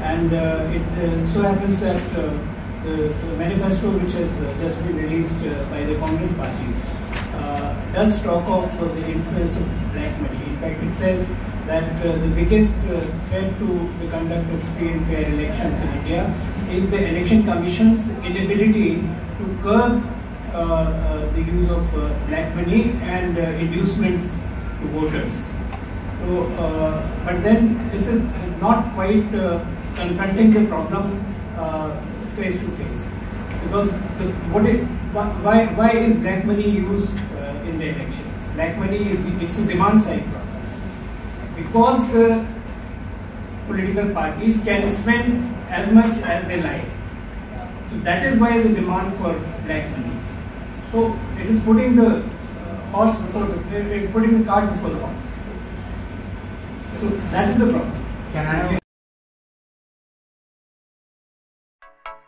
And uh, it uh, so happens that uh, the, the manifesto which has just been released by the Congress party does talk of the influence of black money. In fact, it says that uh, the biggest uh, threat to the conduct of free and fair elections in India is the election commission's inability to curb uh, the use of black money and inducements to voters. So, but then this is not quite confronting the problem uh, face to face because the, why, why is black money used uh, in the elections? Black money is it's a demand side problem because the political parties can spend as much as they like. So that is why the demand for black money. So it is putting the uh, horse before the putting the cart before the horse. So that is the problem. Can I Thank you.